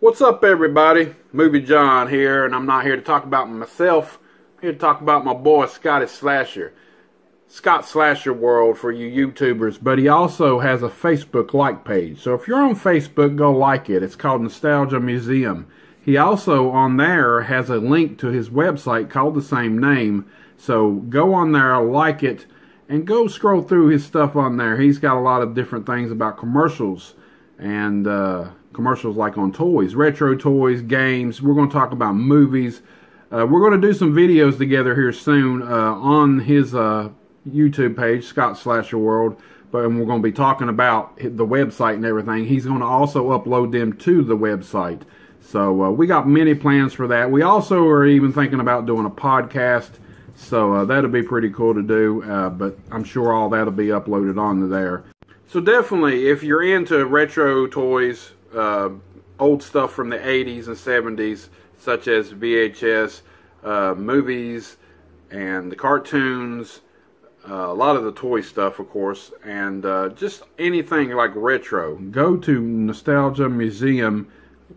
What's up everybody? Movie John here and I'm not here to talk about myself. I'm here to talk about my boy Scotty Slasher. Scott Slasher World for you YouTubers, but he also has a Facebook like page. So if you're on Facebook, go like it. It's called Nostalgia Museum. He also on there has a link to his website called the same name. So go on there, like it, and go scroll through his stuff on there. He's got a lot of different things about commercials and uh, commercials like on toys, retro toys, games. We're going to talk about movies. Uh, we're going to do some videos together here soon uh, on his uh, YouTube page, Scott Slasher World. But and we're going to be talking about the website and everything. He's going to also upload them to the website. So uh, we got many plans for that. We also are even thinking about doing a podcast. So uh, that'll be pretty cool to do. Uh, but I'm sure all that'll be uploaded onto there. So definitely, if you're into retro toys, uh, old stuff from the 80s and 70s, such as VHS, uh, movies, and the cartoons, uh, a lot of the toy stuff, of course, and uh, just anything like retro, go to Nostalgia Museum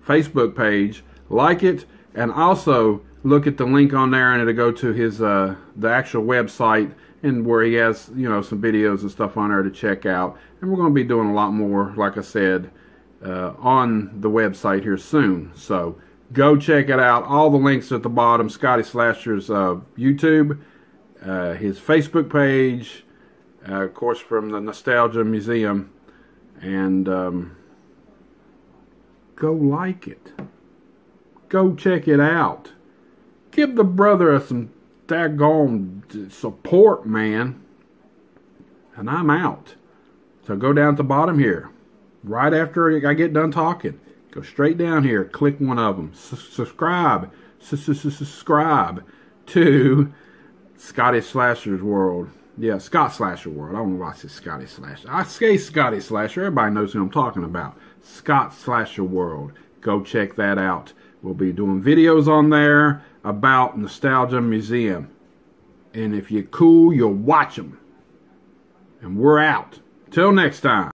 Facebook page, like it, and also look at the link on there, and it'll go to his uh, the actual website and where he has you know some videos and stuff on there to check out. And we're going to be doing a lot more, like I said, uh, on the website here soon. So go check it out. All the links at the bottom. Scotty Slasher's uh, YouTube, uh, his Facebook page, uh, of course from the Nostalgia Museum, and um, go like it. Go check it out. Give the brother some daggone support, man. And I'm out. So go down at the bottom here. Right after I get done talking. Go straight down here. Click one of them. Subscribe. Subscribe to Scotty Slasher's World. Yeah, Scott Slasher World. I don't know why I say Scotty Slasher. I say Scotty Slasher. Everybody knows who I'm talking about. Scott Slasher World. Go check that out. We'll be doing videos on there about Nostalgia Museum. And if you're cool, you'll watch them. And we're out. Till next time.